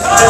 Oh!